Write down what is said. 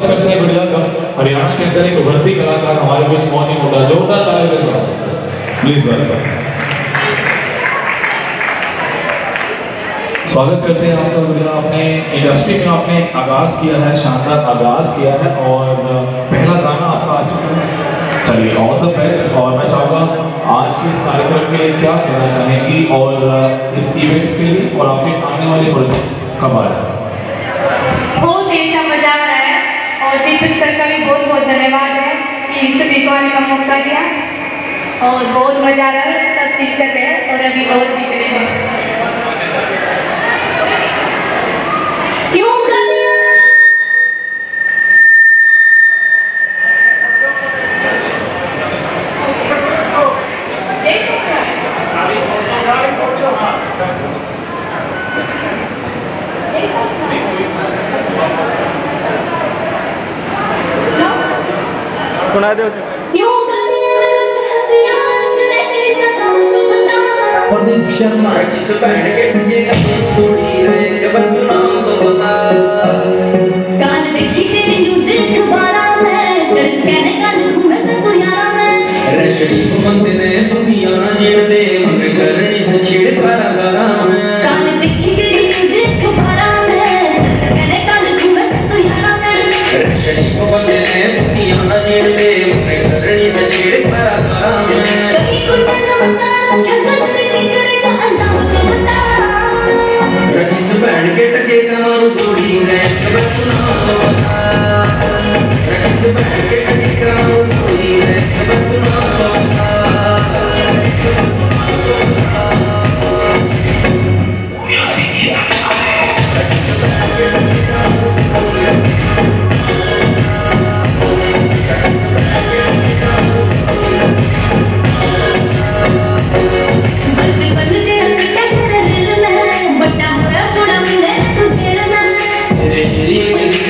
करते हैं का हरियाणा के अंदर एक उभरती कलाकार हमारे बीच मौजूद जोरदार के साथ। प्लीज़ स्वागत करते हैं आपका गुड़िया आपने इंडस्ट्री में आपने आगाज़ किया है, शानदार आगाज़ किया है, और पहला गाना आपका आ चुका है। चलिए ऑल द बेस्ट और मैं चाहूँगा आज के इस कार्यक्रम के लिए क्या कहना चाहेंगी, और इस इवेंट्स के लिए और आपके आने वाले प्रोजेक्ट कब आ रहे हैं बहुत ही अच्छा मज़ा आ रहा है और दीपक सर का भी बहुत बहुत धन्यवाद है कि सभी को का मौका दिया और बहुत मज़ा आ रहा है, सब चीज़ कर रहे हैं और अभी और भी करेंगे क्यों कर दिया सुना दो। प्रदीप शर्मा